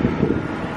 あ。